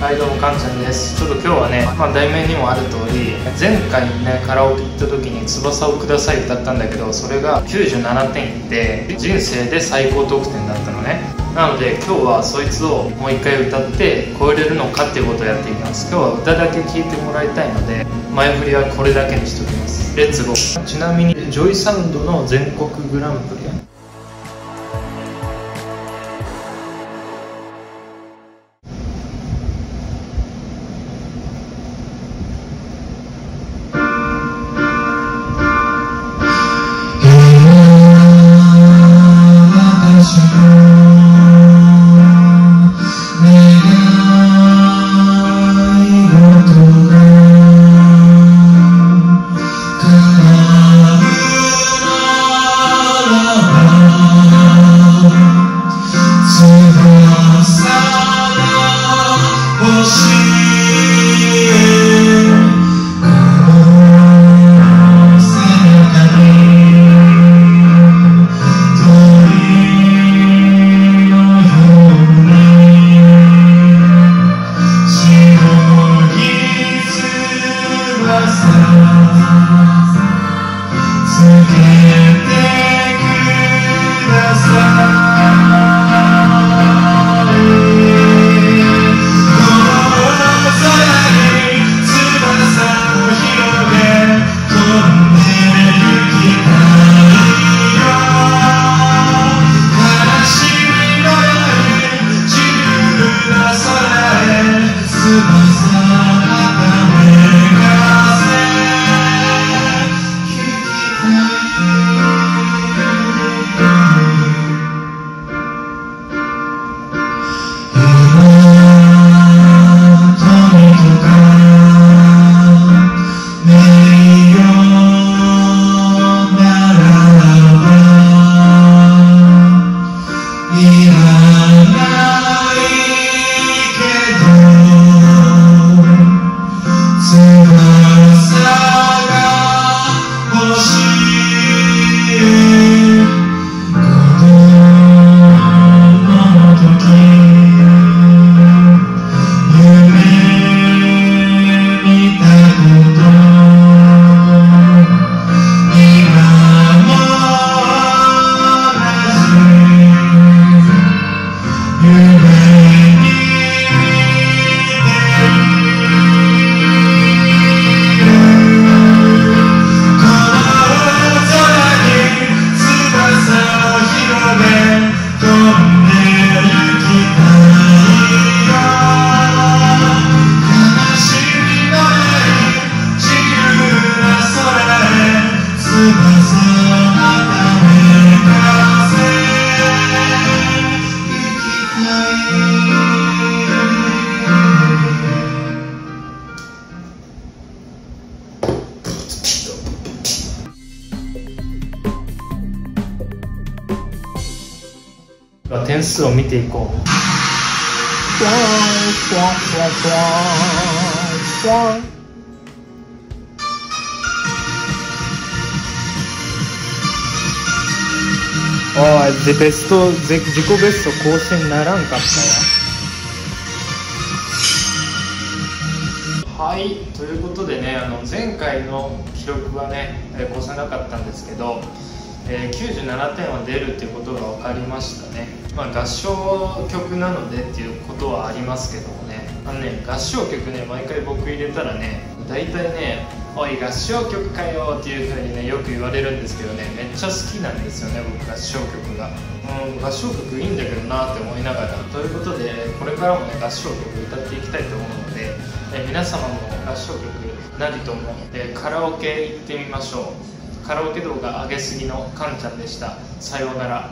はいどうもかんちゃんです。ちょっと今日はね、まあ、題名にもある通り前回ねカラオケ行った時に「翼をください」歌ったんだけどそれが97点いって人生で最高得点だったのね。なので今日はそいつをもう一回歌って超えれるのかっていうことをやっていきます。今日は歌だけ聴いてもらいたいので前振りはこれだけにしておきます。レッツゴー。ちなみにジョイサウンドの全国グランプリ você. Come and 点数を見ていこう。ああでベスト自己ベスト更新ならんかったわ。はいということでねあの前回の記録はね越せなかったんですけどえー、97点は出るっていうことが分かりましたね、まあ、合唱曲なのでっていうことはありますけどもね。あのね合唱曲ね毎回僕入れたらね大体ね「おい合唱曲かよ」っていう風にねよく言われるんですけどねめっちゃ好きなんですよね僕合唱曲が。うん合唱曲いいんだけどなって思いながら。ということでこれからもね合唱曲歌っていきたいと思うので、え皆様も合唱曲なりとも、えカラオケ行ってみましょう。カラオケ動画上げすぎのカンちゃんでした。さようなら。